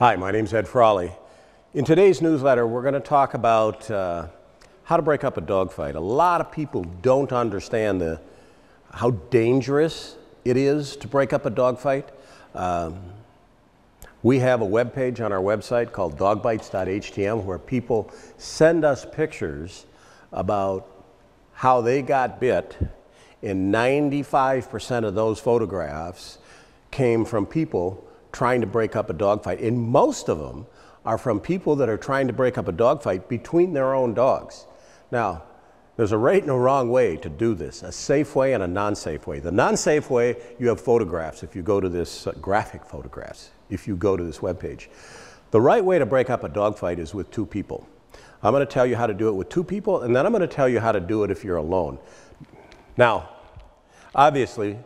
Hi, my name's Ed Frawley. In today's newsletter, we're going to talk about uh, how to break up a dogfight. A lot of people don't understand the, how dangerous it is to break up a dogfight. Um, we have a web page on our website called dogbites.htm where people send us pictures about how they got bit, and 95% of those photographs came from people trying to break up a dogfight. And most of them are from people that are trying to break up a dogfight between their own dogs. Now, there's a right and a wrong way to do this, a safe way and a non-safe way. The non-safe way, you have photographs if you go to this, uh, graphic photographs, if you go to this web page. The right way to break up a dogfight is with two people. I'm going to tell you how to do it with two people, and then I'm going to tell you how to do it if you're alone. Now, obviously,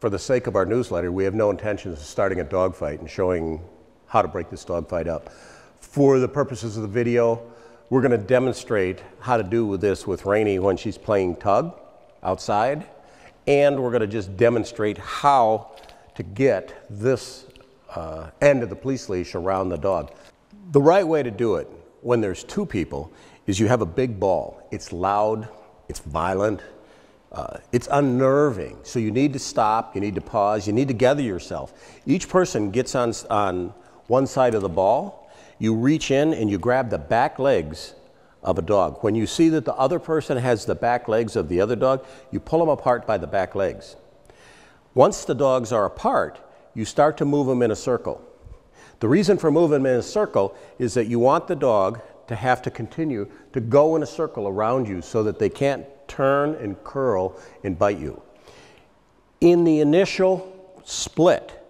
for the sake of our newsletter, we have no intentions of starting a dogfight and showing how to break this dogfight up. For the purposes of the video, we're going to demonstrate how to do with this with Rainey when she's playing tug outside. And we're going to just demonstrate how to get this uh, end of the police leash around the dog. The right way to do it when there's two people is you have a big ball. It's loud, it's violent, uh, it's unnerving. So you need to stop, you need to pause, you need to gather yourself. Each person gets on, on one side of the ball you reach in and you grab the back legs of a dog. When you see that the other person has the back legs of the other dog, you pull them apart by the back legs. Once the dogs are apart, you start to move them in a circle. The reason for moving them in a circle is that you want the dog to have to continue to go in a circle around you so that they can't turn and curl and bite you. In the initial split,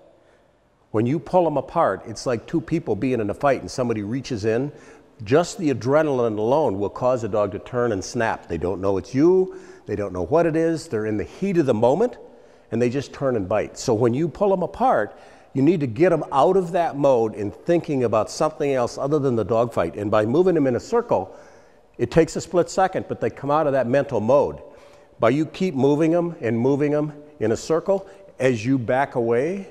when you pull them apart, it's like two people being in a fight and somebody reaches in. Just the adrenaline alone will cause a dog to turn and snap. They don't know it's you, they don't know what it is, they're in the heat of the moment, and they just turn and bite. So when you pull them apart, you need to get them out of that mode and thinking about something else other than the dogfight. And by moving them in a circle, it takes a split second, but they come out of that mental mode. By you keep moving them and moving them in a circle, as you back away,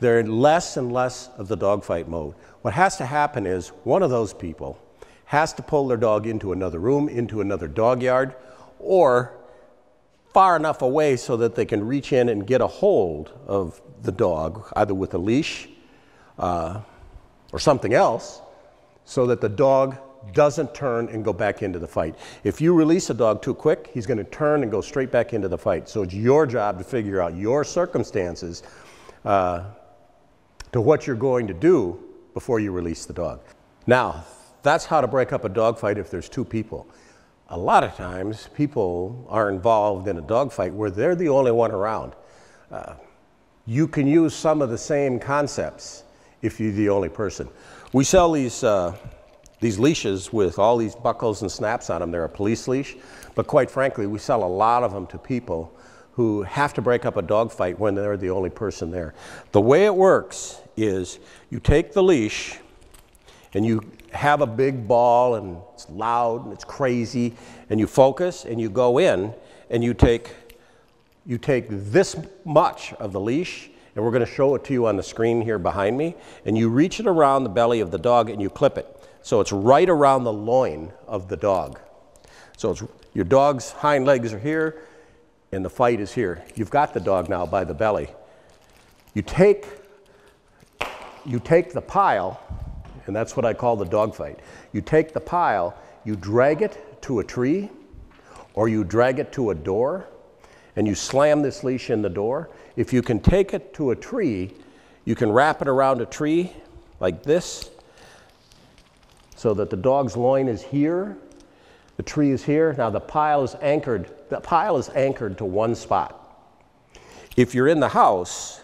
they're in less and less of the dogfight mode. What has to happen is one of those people has to pull their dog into another room, into another dog yard, or far enough away so that they can reach in and get a hold of the dog, either with a leash uh, or something else, so that the dog doesn't turn and go back into the fight. If you release a dog too quick, he's going to turn and go straight back into the fight. So it's your job to figure out your circumstances uh, to what you're going to do before you release the dog. Now, that's how to break up a dog fight if there's two people. A lot of times, people are involved in a dog fight where they're the only one around. Uh, you can use some of the same concepts if you're the only person. We sell these, uh, these leashes with all these buckles and snaps on them. They're a police leash, but quite frankly, we sell a lot of them to people who have to break up a dogfight when they're the only person there. The way it works is you take the leash and you have a big ball and it's loud and it's crazy and you focus and you go in and you take you take this much of the leash and we're going to show it to you on the screen here behind me and you reach it around the belly of the dog and you clip it so it's right around the loin of the dog so your dog's hind legs are here and the fight is here. You've got the dog now by the belly. You take, you take the pile, and that's what I call the dog fight. You take the pile, you drag it to a tree, or you drag it to a door, and you slam this leash in the door. If you can take it to a tree, you can wrap it around a tree like this, so that the dog's loin is here, the tree is here. Now the pile is anchored the pile is anchored to one spot. If you're in the house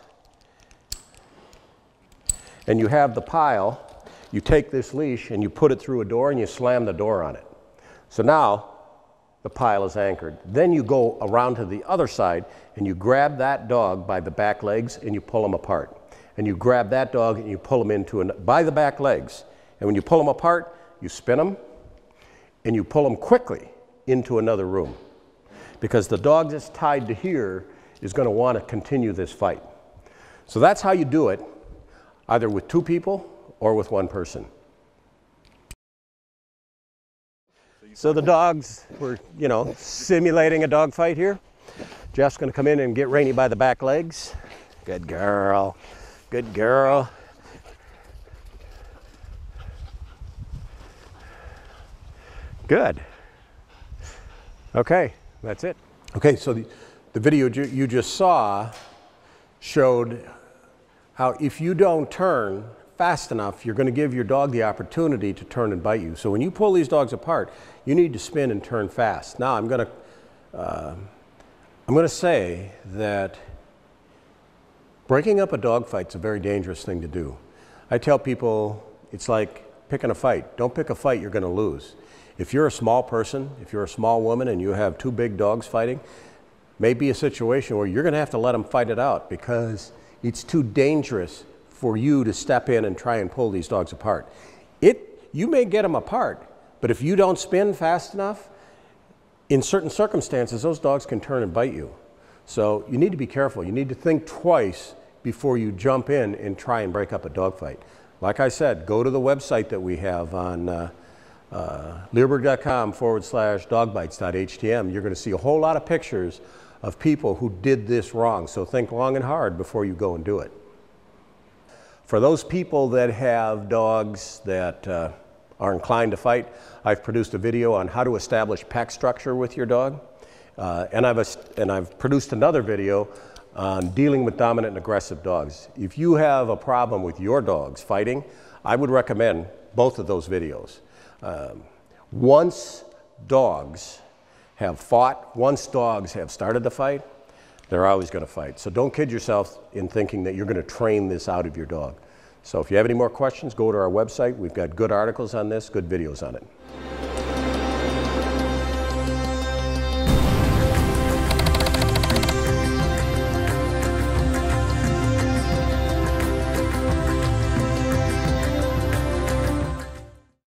and you have the pile, you take this leash and you put it through a door and you slam the door on it. So now the pile is anchored. Then you go around to the other side and you grab that dog by the back legs and you pull them apart. And you grab that dog and you pull them into an, by the back legs. And when you pull them apart, you spin them and you pull them quickly into another room because the dog that's tied to here is going to want to continue this fight. So that's how you do it, either with two people or with one person. So the dogs were, you know, simulating a dog fight here. Jeff's going to come in and get Rainy by the back legs. Good girl. Good girl. Good. Okay, that's it. Okay, so the, the video ju- you just saw showed how if you don't turn fast enough, you're going to give your dog the opportunity to turn and bite you. So when you pull these dogs apart, you need to spin and turn fast. Now I'm going to, uh, I'm going to say that breaking up a dog fight is a very dangerous thing to do. I tell people it's like picking a fight. Don't pick a fight you're going to lose. If you're a small person, if you're a small woman and you have two big dogs fighting, may be a situation where you're going to have to let them fight it out because it's too dangerous for you to step in and try and pull these dogs apart. It, you may get them apart, but if you don't spin fast enough, in certain circumstances, those dogs can turn and bite you. So you need to be careful. You need to think twice before you jump in and try and break up a dog fight. Like I said, go to the website that we have on uh, uh, Leerburg.com forward slash dogbites.htm. You're going to see a whole lot of pictures of people who did this wrong. So think long and hard before you go and do it. For those people that have dogs that uh, are inclined to fight, I've produced a video on how to establish pack structure with your dog. Uh, and, I've, and I've produced another video on dealing with dominant and aggressive dogs. If you have a problem with your dogs fighting, I would recommend both of those videos. Um, once dogs have fought, once dogs have started the fight, they're always going to fight. So don't kid yourself in thinking that you're going to train this out of your dog. So if you have any more questions, go to our website. We've got good articles on this, good videos on it.